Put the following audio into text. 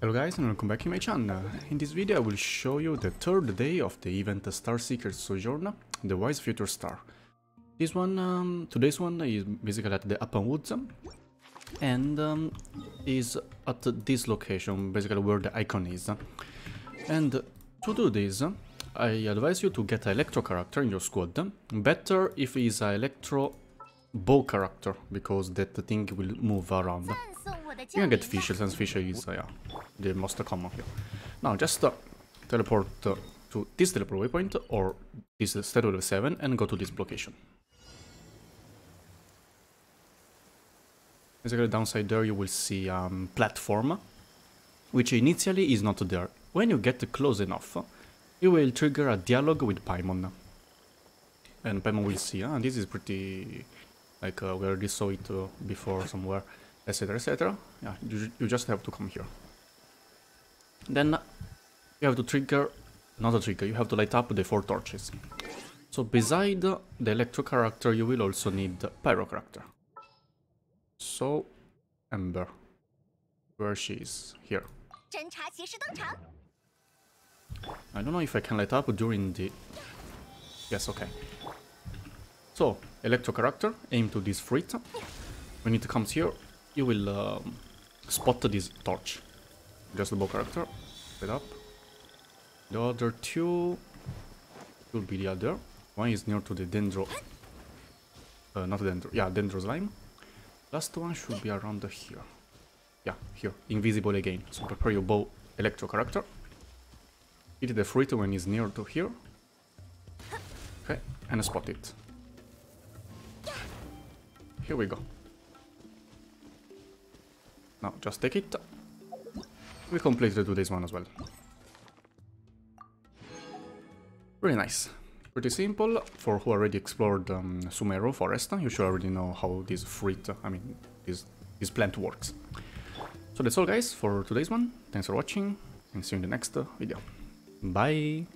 Hello guys and welcome back to my channel. In this video I will show you the third day of the event Star Seeker Sojourn, the Wise Future Star. This one, um, today's one is basically at the Apam Woods and um, is at this location, basically where the icon is. And to do this, I advise you to get an Electro character in your squad. Better if he's an Electro ball character because that thing will move around. You can get Fischl since Fischl is uh, yeah, the most common here. Now just uh, teleport uh, to this teleport waypoint or this uh, statue 7 and go to this location. Basically downside there you will see um, platform which initially is not there. When you get close enough you will trigger a dialogue with Paimon. And Paimon will see, ah, this is pretty like uh, we already saw it uh, before somewhere, etc, etc. Yeah, you, you just have to come here. Then you have to trigger, another trigger, you have to light up the four torches. So beside the electro character, you will also need the pyro character. So, Amber, where she is, here. I don't know if I can light up during the... Yes, okay. So, Electro character, aim to this fruit. When it comes here, you will um, spot this torch. Just the bow character, light up. The other two will be the other. One is near to the Dendro... Uh, not Dendro, yeah, Dendro Slime. Last one should be around here. Yeah, here, invisible again. So prepare your bow Electro character. Hit the fruit when it's near to here. Okay, and spot it. Here we go. Now, just take it. We completely do this one as well. Really nice. Pretty simple. For who already explored um, Sumeru forest, you should already know how this fruit, uh, I mean, this, this plant works. So that's all guys for today's one. Thanks for watching and see you in the next uh, video. Bye!